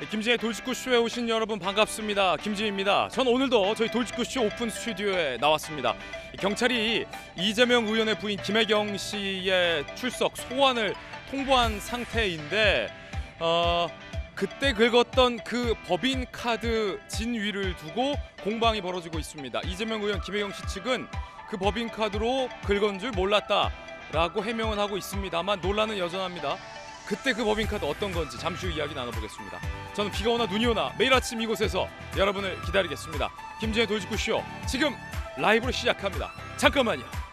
김진의 돌직구 쇼에 오신 여러분 반갑습니다. 김진입니다. 전 오늘도 저희 돌직구 쇼 오픈 스튜디오에 나왔습니다. 경찰이 이재명 의원의 부인 김혜경 씨의 출석 소환을 통보한 상태인데 어, 그때 긁었던 그 법인 카드 진위를 두고 공방이 벌어지고 있습니다. 이재명 의원 김혜경 씨 측은 그 법인 카드로 긁은 줄 몰랐다라고 해명은 하고 있습니다만 논란은 여전합니다. 그때 그 법인카드 어떤 건지 잠시 후 이야기 나눠보겠습니다. 저는 비가 오나 눈이 오나 매일 아침 이곳에서 여러분을 기다리겠습니다. 김진의 돌직구 쇼 지금 라이브로 시작합니다. 잠깐만요.